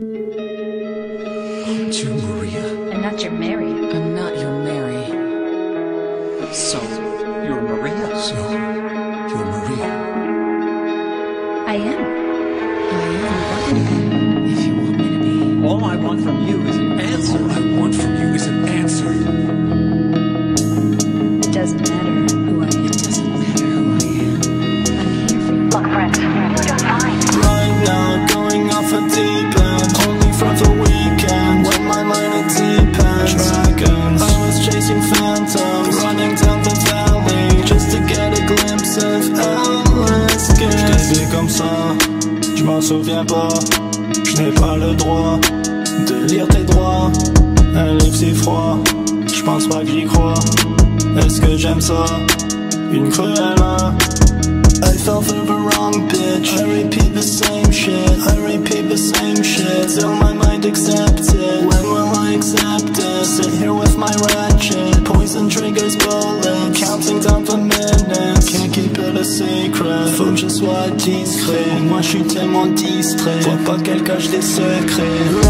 Aren't you Maria? I'm not your Mary. I'm not your Mary. So, you're Maria. So, you're Maria. I am. I am. If you want me to be. All I want from you is an answer. All I want from you Je n'ai pas le droit De lire tes droits. Un livre si froid. Je pense pas que j'y crois. Est-ce que j'aime ça? Une I fell for the wrong bitch. I repeat the same shit. I repeat the same shit. Till my mind accepts it When will I accept it? Sit here with my ratchet. Poison triggers bullet Faut que je sois discret. Moi je suis tellement distrait. Vois pas qu'elle cache des secrets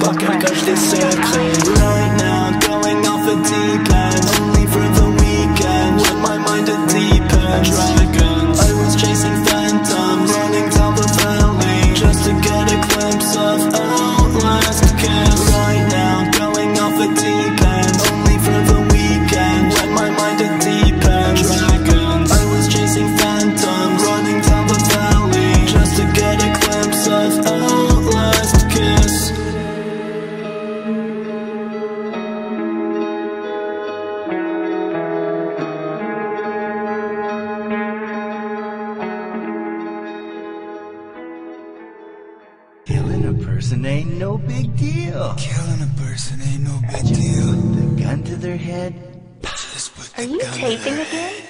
Pas quelqu'un je décède person ain't no big deal. Killing a person ain't no big Just deal. put the gun to their head. Just put Are you gun taping again? head.